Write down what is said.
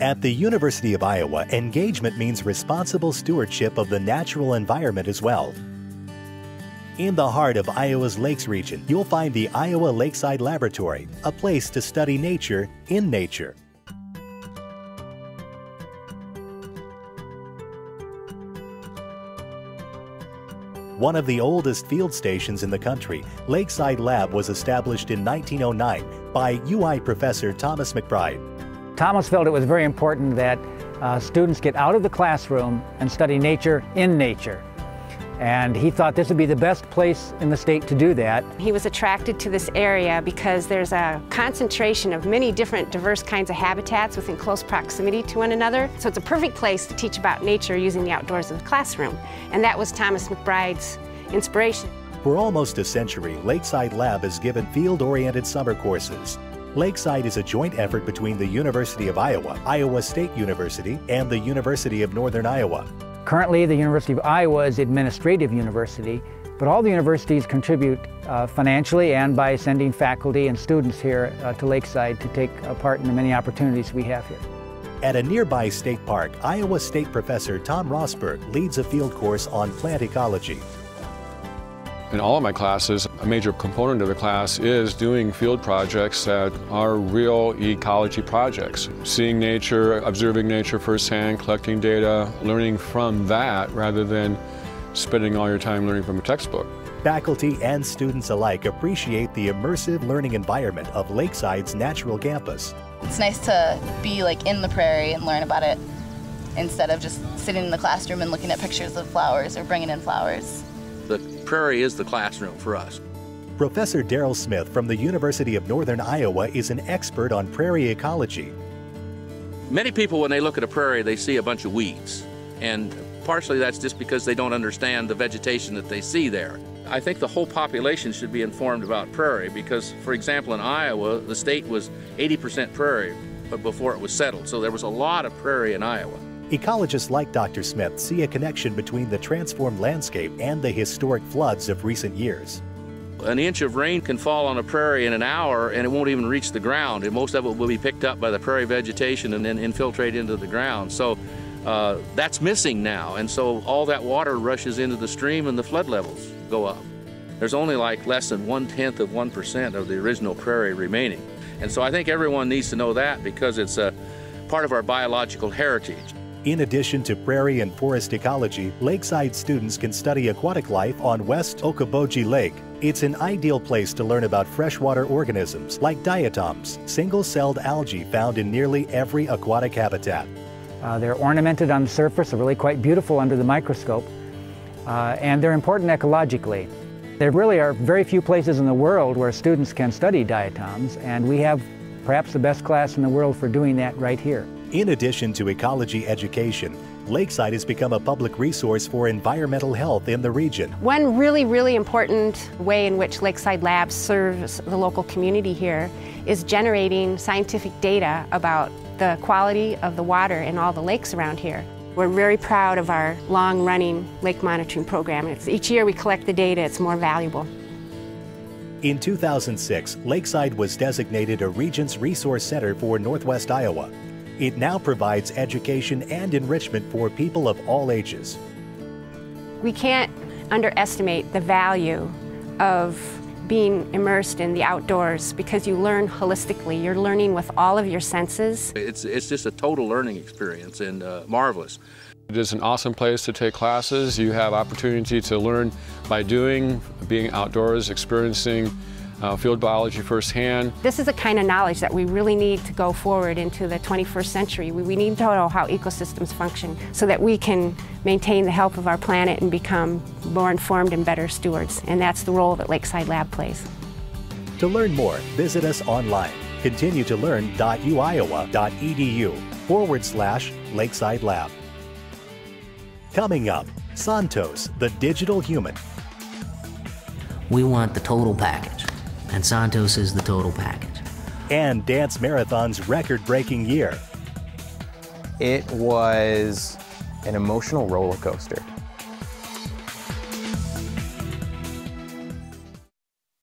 At the University of Iowa, engagement means responsible stewardship of the natural environment as well. In the heart of Iowa's Lakes region, you'll find the Iowa Lakeside Laboratory, a place to study nature in nature. One of the oldest field stations in the country, Lakeside Lab was established in 1909 by UI professor Thomas Macbride. Thomas felt it was very important that uh, students get out of the classroom and study nature in nature. And he thought this would be the best place in the state to do that. He was attracted to this area because there's a concentration of many different diverse kinds of habitats within close proximity to one another. So it's a perfect place to teach about nature using the outdoors of the classroom. And that was Thomas Macbride's inspiration. For almost a century, Lakeside Lab has given field-oriented summer courses. Lakeside is a joint effort between the University of Iowa, Iowa State University, and the University of Northern Iowa. Currently, the University of Iowa is administrative university, but all the universities contribute uh, financially and by sending faculty and students here uh, to Lakeside to take part in the many opportunities we have here. At a nearby state park, Iowa State professor Tom Rosberg leads a field course on plant ecology. In all of my classes, a major component of the class is doing field projects that are real ecology projects. Seeing nature, observing nature firsthand, collecting data, learning from that rather than spending all your time learning from a textbook. Faculty and students alike appreciate the immersive learning environment of Lakeside's natural campus. It's nice to be like in the prairie and learn about it instead of just sitting in the classroom and looking at pictures of flowers or bringing in flowers. The prairie is the classroom for us. Professor Daryl Smith from the University of Northern Iowa is an expert on prairie ecology. Many people, when they look at a prairie, they see a bunch of weeds. And partially that's just because they don't understand the vegetation that they see there. I think the whole population should be informed about prairie because, for example, in Iowa, the state was 80% prairie before it was settled. So there was a lot of prairie in Iowa. Ecologists like Dr. Smith see a connection between the transformed landscape and the historic floods of recent years. An inch of rain can fall on a prairie in an hour and it won't even reach the ground. And most of it will be picked up by the prairie vegetation and then infiltrate into the ground. So uh, that's missing now. And so all that water rushes into the stream and the flood levels go up. There's only like less than one tenth of 1% of the original prairie remaining. And so I think everyone needs to know that because it's a part of our biological heritage. In addition to prairie and forest ecology, lakeside students can study aquatic life on West Okoboji Lake. It's an ideal place to learn about freshwater organisms like diatoms, single-celled algae found in nearly every aquatic habitat. Uh, they're ornamented on the surface, they're really quite beautiful under the microscope, uh, and they're important ecologically. There really are very few places in the world where students can study diatoms, and we have perhaps the best class in the world for doing that right here. In addition to ecology education, Lakeside has become a public resource for environmental health in the region. One really, really important way in which Lakeside Labs serves the local community here is generating scientific data about the quality of the water in all the lakes around here. We're very proud of our long-running lake monitoring program. It's, each year we collect the data, it's more valuable. In 2006, Lakeside was designated a Regents Resource Center for Northwest Iowa. It now provides education and enrichment for people of all ages. We can't underestimate the value of being immersed in the outdoors because you learn holistically. You're learning with all of your senses. It's, it's just a total learning experience and uh, marvelous. It is an awesome place to take classes. You have opportunity to learn by doing, being outdoors, experiencing uh, field biology firsthand. This is the kind of knowledge that we really need to go forward into the 21st century. We, we need to know how ecosystems function so that we can maintain the health of our planet and become more informed and better stewards. And that's the role that Lakeside Lab plays. To learn more, visit us online. Continue to learn.uiowa.edu forward slash Lakeside Lab. Coming up, Santos, the digital human. We want the total package and Santos is the total package. And Dance Marathon's record breaking year. It was an emotional roller coaster.